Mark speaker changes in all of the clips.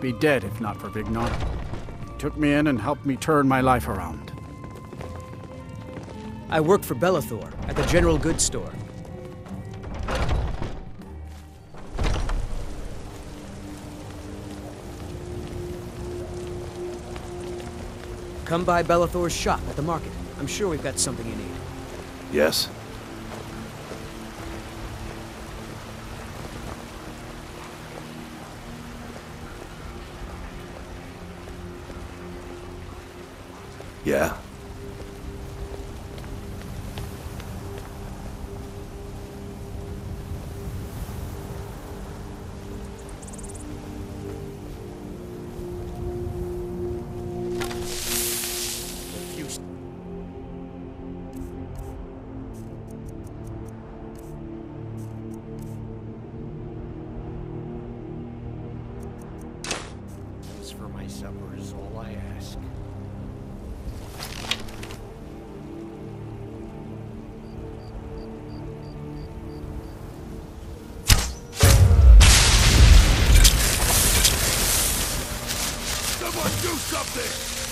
Speaker 1: I'd be dead if not for Vignar. He took me in and helped me turn my life around.
Speaker 2: I work for Belethor at the General Goods Store. Come by Belethor's shop at the market. I'm sure we've got something you need.
Speaker 3: Yes. Yeah. Do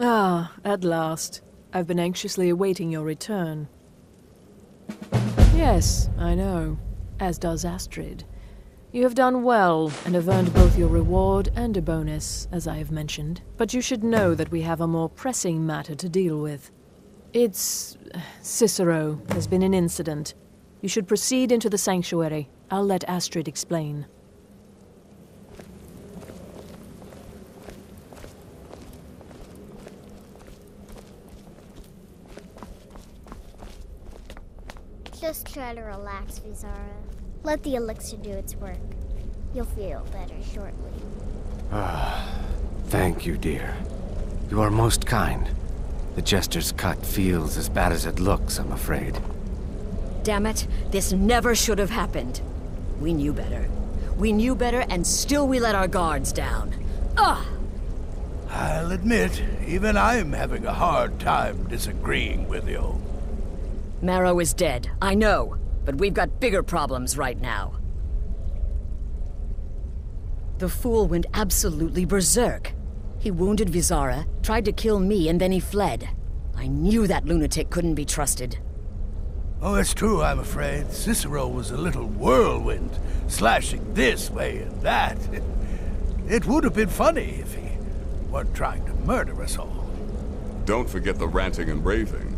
Speaker 4: Ah, at last. I've been anxiously awaiting your return. Yes, I know. As does Astrid. You have done well, and have earned both your reward and a bonus, as I have mentioned. But you should know that we have a more pressing matter to deal with. It's. Cicero. There's been an incident. You should proceed into the sanctuary. I'll let Astrid explain.
Speaker 5: Just try to relax, Veezara. Let the elixir do its work. You'll feel better shortly.
Speaker 6: Ah, thank you, dear. You are most kind. The Jester's cut feels as bad as it looks, I'm afraid.
Speaker 7: Damn it, this never should have happened. We knew better. We knew better, and still we let our guards down. Ugh!
Speaker 3: I'll admit, even I'm having a hard time disagreeing with you.
Speaker 7: Marrow is dead, I know, but we've got bigger problems right now. The fool went absolutely berserk. He wounded Veezara, tried to kill me, and then he fled. I knew that lunatic couldn't be trusted.
Speaker 3: Oh, it's true, I'm afraid. Cicero was a little whirlwind, slashing this way and that. It would have been funny if he weren't trying to murder us all.
Speaker 8: Don't forget the ranting and raving.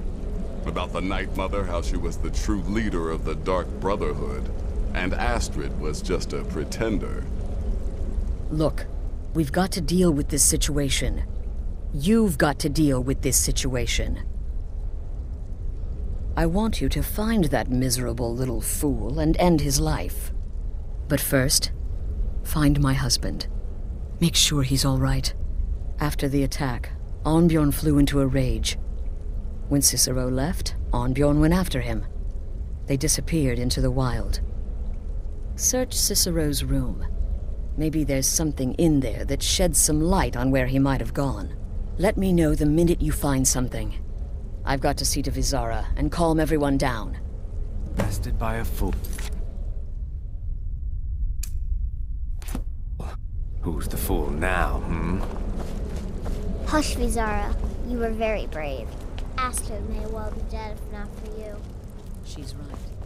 Speaker 8: About the Night Mother, how she was the true leader of the Dark Brotherhood, and Astrid was just a pretender.
Speaker 7: Look, we've got to deal with this situation. You've got to deal with this situation. I want you to find that miserable little fool and end his life. But first, find my husband. Make sure he's all right. After the attack, Arnbjorn flew into a rage. When Cicero left, Arnbjorn went after him. They disappeared into the wild. Search Cicero's room. Maybe there's something in there that sheds some light on where he might have gone. Let me know the minute you find something. I've got to see to Veezara and calm everyone down.
Speaker 6: Bested by a fool. Who's the fool now, hmm?
Speaker 5: Hush, Veezara. You were very brave. Astrid may well be dead if not for you.
Speaker 7: She's right.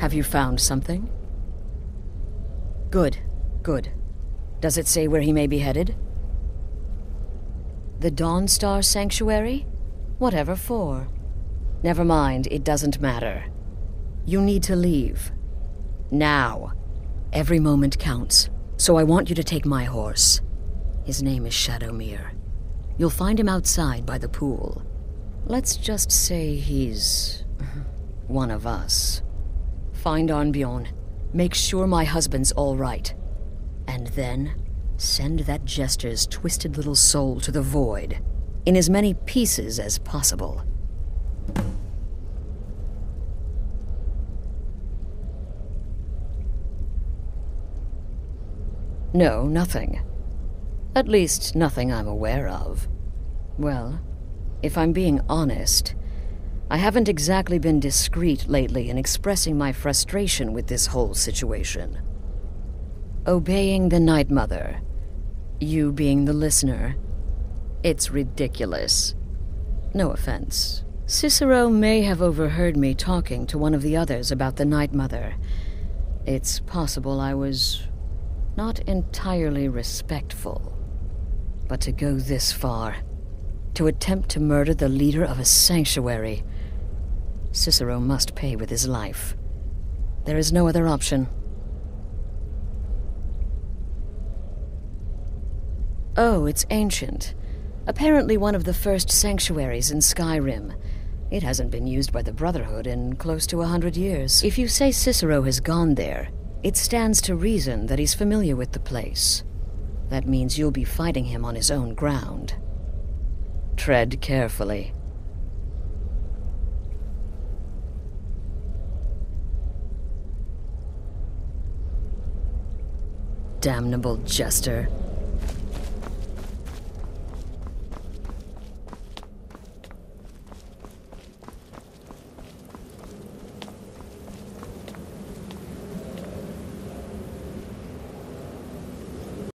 Speaker 7: Have you found something? Good, good. Does it say where he may be headed? The Dawnstar Sanctuary? Whatever for. Never mind, it doesn't matter. You need to leave. Now. Every moment counts, so I want you to take my horse. His name is Shadowmere. You'll find him outside by the pool. Let's just say he's. one of us. Find Arnbjorn. Make sure my husband's all right. And then send that jester's twisted little soul to the void, in as many pieces as possible. No, nothing. At least, nothing I'm aware of. Well, if I'm being honest, I haven't exactly been discreet lately in expressing my frustration with this whole situation. Obeying the Night Mother, you being the listener, it's ridiculous. No offense. Cicero may have overheard me talking to one of the others about the Night Mother. It's possible I was not entirely respectful. But to go this far, to attempt to murder the leader of a sanctuary, Cicero must pay with his life. There is no other option. Oh, it's ancient. Apparently one of the first sanctuaries in Skyrim. It hasn't been used by the Brotherhood in close to a hundred years. If you say Cicero has gone there, it stands to reason that he's familiar with the place. That means you'll be fighting him on his own ground. Tread carefully. Damnable jester.